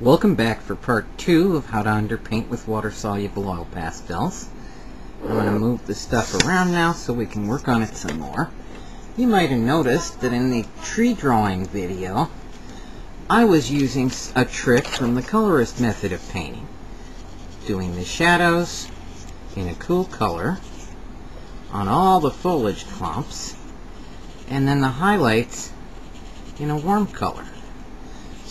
Welcome back for part two of how to underpaint with water-soluble oil pastels. I'm going to move the stuff around now so we can work on it some more. You might have noticed that in the tree drawing video, I was using a trick from the colorist method of painting. Doing the shadows in a cool color on all the foliage clumps, and then the highlights in a warm color.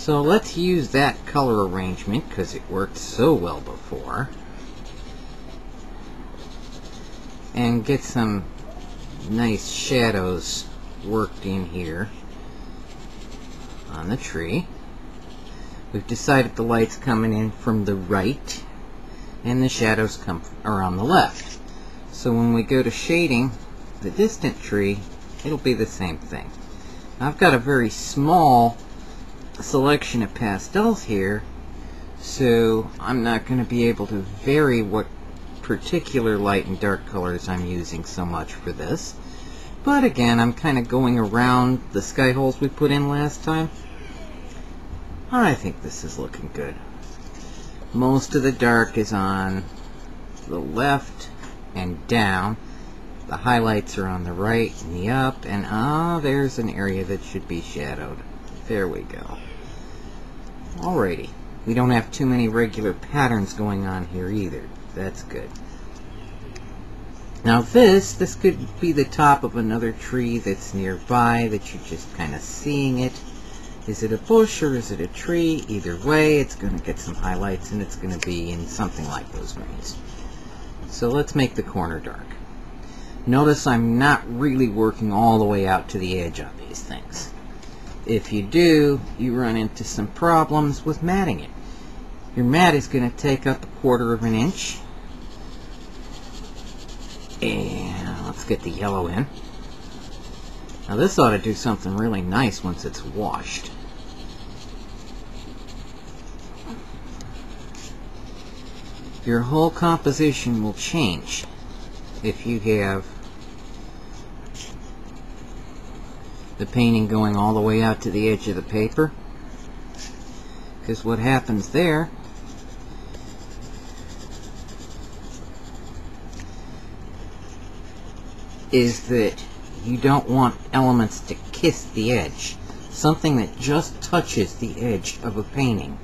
So let's use that color arrangement because it worked so well before. And get some nice shadows worked in here on the tree. We've decided the light's coming in from the right and the shadows come are on the left. So when we go to shading the distant tree, it'll be the same thing. I've got a very small selection of pastels here so I'm not going to be able to vary what particular light and dark colors I'm using so much for this. But again I'm kind of going around the sky holes we put in last time. I think this is looking good. Most of the dark is on the left and down. The highlights are on the right and the up and ah there's an area that should be shadowed. There we go. Alrighty. We don't have too many regular patterns going on here either. That's good. Now this, this could be the top of another tree that's nearby that you're just kind of seeing it. Is it a bush or is it a tree? Either way, it's going to get some highlights and it's going to be in something like those greens. So let's make the corner dark. Notice I'm not really working all the way out to the edge on these things. If you do, you run into some problems with matting it. Your mat is going to take up a quarter of an inch. And let's get the yellow in. Now this ought to do something really nice once it's washed. Your whole composition will change if you have the painting going all the way out to the edge of the paper because what happens there is that you don't want elements to kiss the edge. Something that just touches the edge of a painting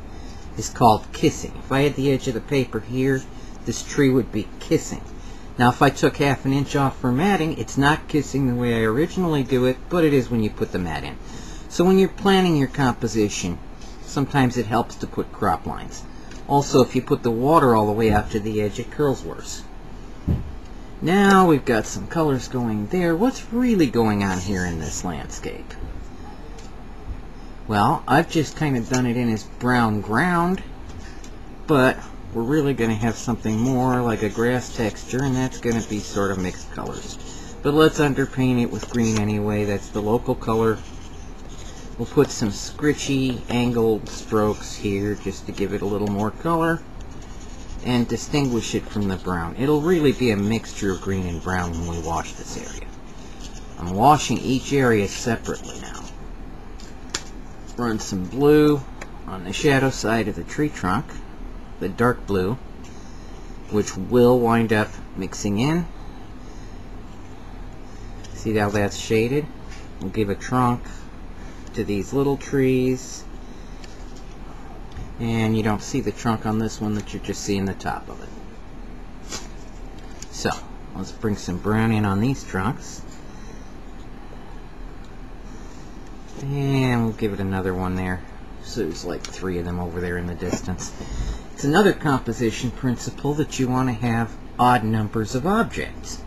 is called kissing. If I had the edge of the paper here, this tree would be kissing. Now if I took half an inch off for matting, it's not kissing the way I originally do it, but it is when you put the mat in. So when you're planning your composition, sometimes it helps to put crop lines. Also, if you put the water all the way out to the edge, it curls worse. Now we've got some colors going there. What's really going on here in this landscape? Well, I've just kind of done it in as brown ground, but we're really going to have something more like a grass texture, and that's going to be sort of mixed colors. But let's underpaint it with green anyway. That's the local color. We'll put some scritchy angled strokes here just to give it a little more color and distinguish it from the brown. It'll really be a mixture of green and brown when we wash this area. I'm washing each area separately now. Run some blue on the shadow side of the tree trunk the dark blue, which will wind up mixing in. See how that's shaded? We'll give a trunk to these little trees. And you don't see the trunk on this one that you're just seeing the top of it. So, let's bring some brown in on these trunks. And we'll give it another one there. So there's like three of them over there in the distance. It's another composition principle that you want to have odd numbers of objects.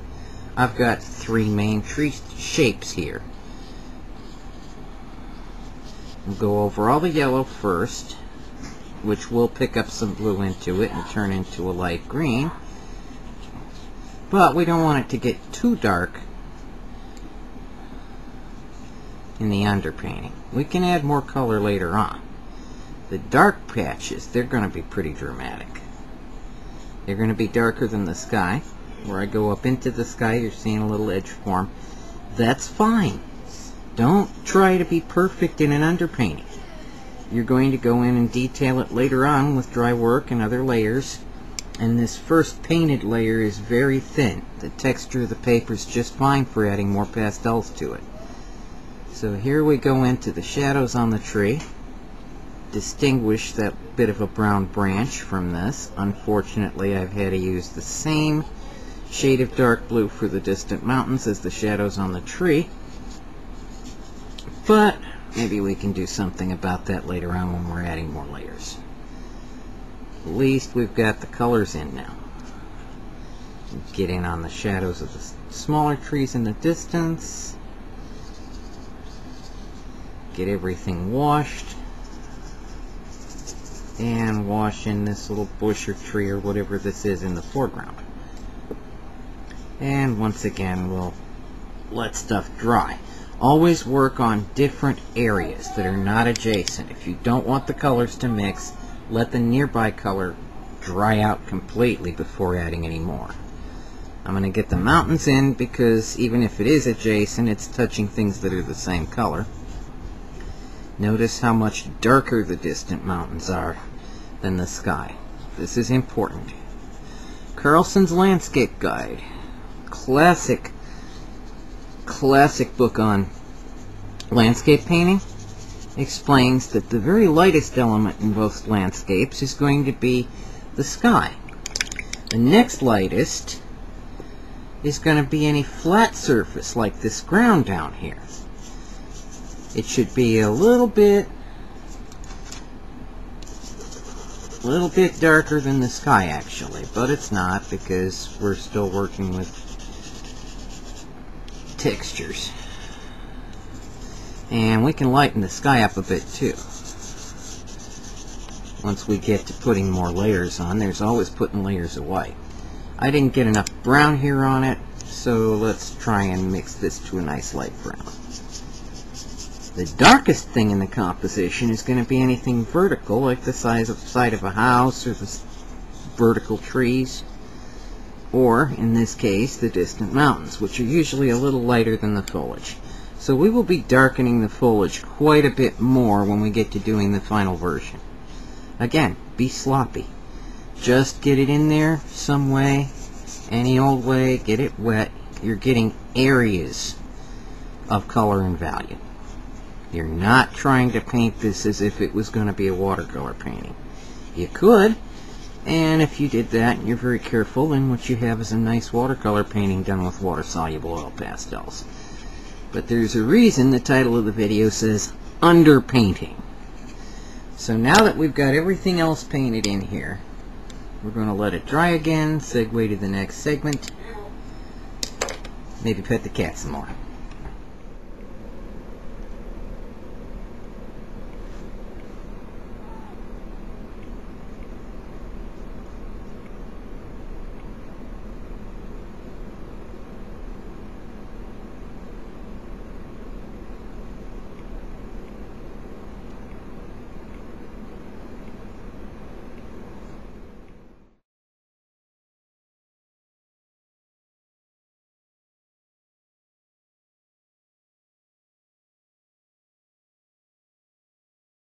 I've got three main tree shapes here. We'll go over all the yellow first, which will pick up some blue into it and turn into a light green. But we don't want it to get too dark in the underpainting. We can add more color later on. The dark patches, they're going to be pretty dramatic. They're going to be darker than the sky. Where I go up into the sky, you're seeing a little edge form. That's fine. Don't try to be perfect in an underpainting. you're going to go in and detail it later on with dry work and other layers. And this first painted layer is very thin. The texture of the paper is just fine for adding more pastels to it. So here we go into the shadows on the tree. Distinguish that bit of a brown branch from this. Unfortunately, I've had to use the same shade of dark blue for the distant mountains as the shadows on the tree. But maybe we can do something about that later on when we're adding more layers. At least we've got the colors in now. Get in on the shadows of the smaller trees in the distance. Get everything washed. And wash in this little bush or tree or whatever this is in the foreground. And once again, we'll let stuff dry. Always work on different areas that are not adjacent. If you don't want the colors to mix, let the nearby color dry out completely before adding any more. I'm going to get the mountains in because even if it is adjacent, it's touching things that are the same color. Notice how much darker the distant mountains are than the sky. This is important. Carlson's Landscape Guide. Classic, classic book on landscape painting explains that the very lightest element in both landscapes is going to be the sky. The next lightest is going to be any flat surface like this ground down here. It should be a little bit a little bit darker than the sky actually, but it's not because we're still working with textures. And we can lighten the sky up a bit too. Once we get to putting more layers on, there's always putting layers of white. I didn't get enough brown here on it, so let's try and mix this to a nice light brown. The darkest thing in the composition is going to be anything vertical, like the size of side of a house or the vertical trees, or, in this case, the distant mountains, which are usually a little lighter than the foliage. So we will be darkening the foliage quite a bit more when we get to doing the final version. Again, be sloppy. Just get it in there some way, any old way, get it wet. You're getting areas of color and value. You're not trying to paint this as if it was going to be a watercolor painting. You could, and if you did that and you're very careful, then what you have is a nice watercolor painting done with water-soluble oil pastels. But there's a reason the title of the video says underpainting. So now that we've got everything else painted in here, we're going to let it dry again, segue to the next segment, maybe pet the cat some more.